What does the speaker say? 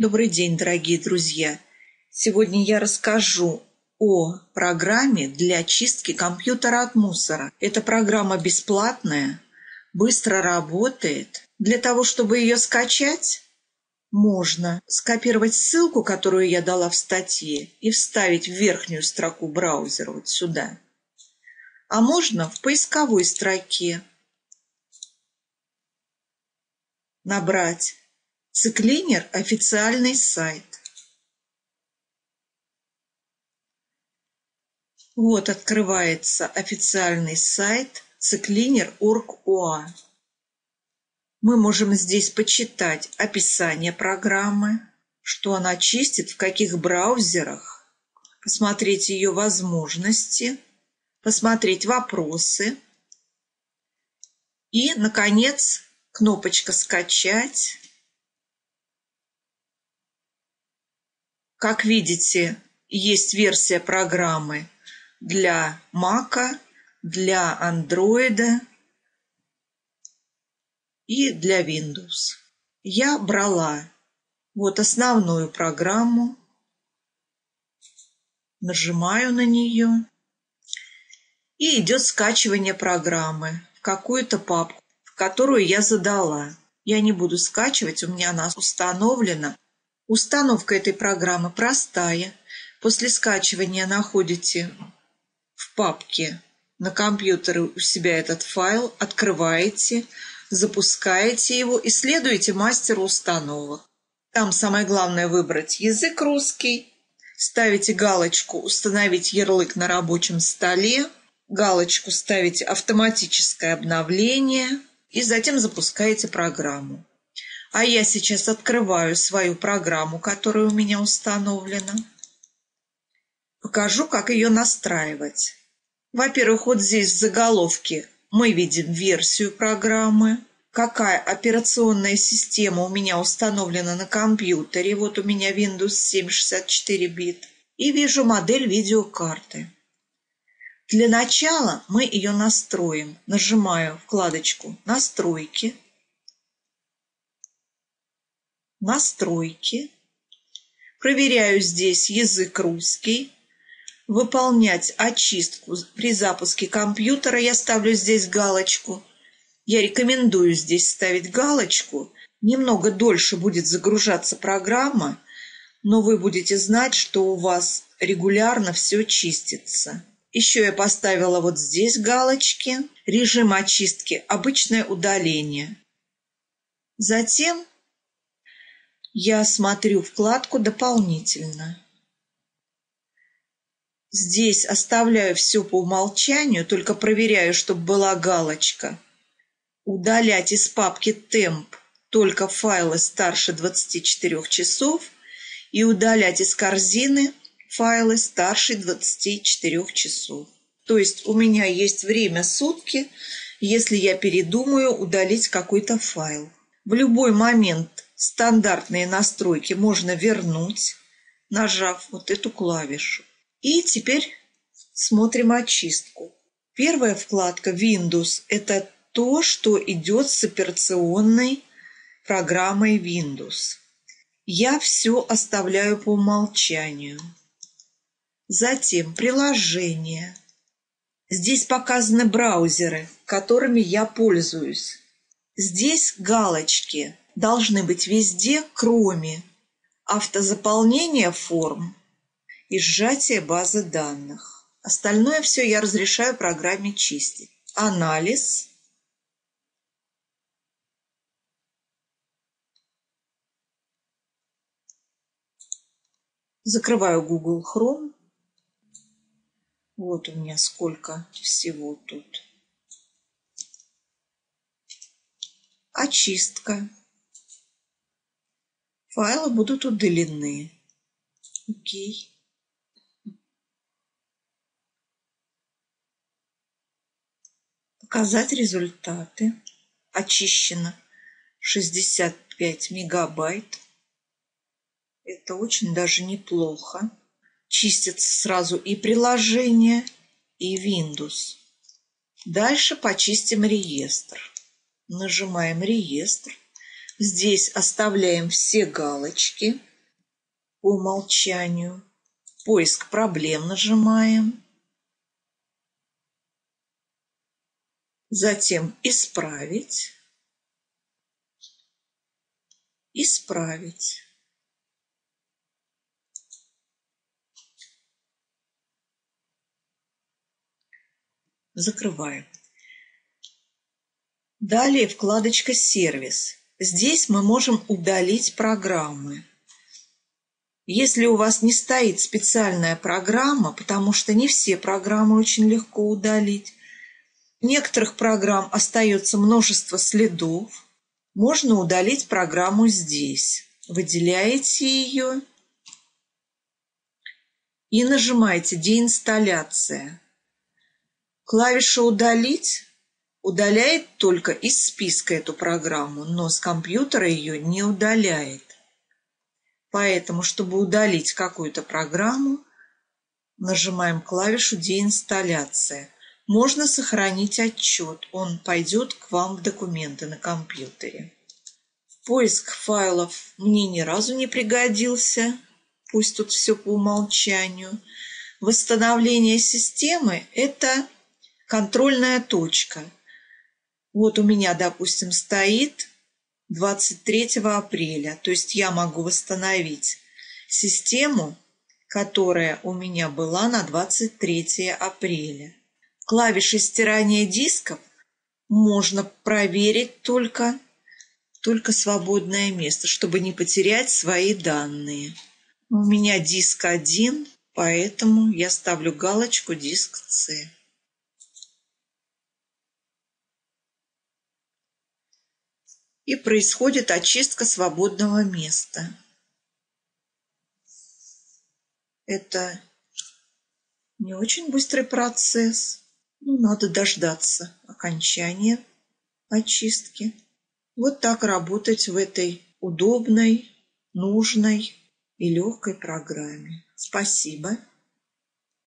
Добрый день, дорогие друзья! Сегодня я расскажу о программе для чистки компьютера от мусора. Эта программа бесплатная, быстро работает. Для того, чтобы ее скачать, можно скопировать ссылку, которую я дала в статье, и вставить в верхнюю строку браузера вот сюда. А можно в поисковой строке набрать Циклинер – официальный сайт. Вот открывается официальный сайт циклинер.org.ua. Мы можем здесь почитать описание программы, что она чистит, в каких браузерах, посмотреть ее возможности, посмотреть вопросы и, наконец, кнопочка «Скачать», Как видите, есть версия программы для Mac, для Android и для Windows. Я брала вот основную программу, нажимаю на нее, и идет скачивание программы в какую-то папку, в которую я задала. Я не буду скачивать, у меня она установлена Установка этой программы простая. После скачивания находите в папке на компьютере у себя этот файл, открываете, запускаете его и следуете мастеру установок. Там самое главное выбрать язык русский, ставите галочку «Установить ярлык на рабочем столе», галочку ставите «Автоматическое обновление» и затем запускаете программу. А я сейчас открываю свою программу, которая у меня установлена. Покажу, как ее настраивать. Во-первых, вот здесь в заголовке мы видим версию программы, какая операционная система у меня установлена на компьютере. Вот у меня Windows 7 64 бит. И вижу модель видеокарты. Для начала мы ее настроим. Нажимаю вкладочку «Настройки». Настройки, проверяю здесь язык русский, выполнять очистку при запуске компьютера, я ставлю здесь галочку. Я рекомендую здесь ставить галочку. Немного дольше будет загружаться программа, но вы будете знать, что у вас регулярно все чистится. Еще я поставила вот здесь галочки. Режим очистки – обычное удаление. Затем я смотрю вкладку «Дополнительно». Здесь оставляю все по умолчанию, только проверяю, чтобы была галочка. Удалять из папки «Темп» только файлы старше 24 часов и удалять из корзины файлы старше 24 часов. То есть у меня есть время сутки, если я передумаю удалить какой-то файл. В любой момент стандартные настройки можно вернуть, нажав вот эту клавишу. И теперь смотрим очистку. Первая вкладка Windows – это то, что идет с операционной программой Windows. Я все оставляю по умолчанию. Затем приложения. Здесь показаны браузеры, которыми я пользуюсь. Здесь галочки должны быть везде, кроме автозаполнения форм и сжатия базы данных. Остальное все я разрешаю программе чистить. Анализ. Закрываю Google Chrome. Вот у меня сколько всего тут. Очистка. Файлы будут удалены. Окей. Показать результаты. Очищено 65 мегабайт. Это очень даже неплохо. Чистится сразу и приложение, и Windows. Дальше почистим реестр. Нажимаем реестр. Здесь оставляем все галочки. по умолчанию. Поиск проблем нажимаем. Затем «Исправить». «Исправить». Закрываем. Далее вкладочка «Сервис». Здесь мы можем удалить программы. Если у вас не стоит специальная программа, потому что не все программы очень легко удалить, некоторых программ остается множество следов, можно удалить программу здесь. Выделяете ее и нажимаете «Деинсталляция». Клавиша «Удалить» удаляет только из списка эту программу, но с компьютера ее не удаляет. Поэтому, чтобы удалить какую-то программу, нажимаем клавишу «Деинсталляция». Можно сохранить отчет, он пойдет к вам в документы на компьютере. Поиск файлов мне ни разу не пригодился, пусть тут все по умолчанию. Восстановление системы – это контрольная точка. Вот у меня, допустим, стоит 23 апреля, то есть я могу восстановить систему, которая у меня была на 23 апреля. Клавиши стирания дисков можно проверить только, только свободное место, чтобы не потерять свои данные. У меня диск один, поэтому я ставлю галочку диск C. и происходит очистка свободного места. Это не очень быстрый процесс. Ну, надо дождаться окончания очистки. Вот так работать в этой удобной, нужной и легкой программе. Спасибо.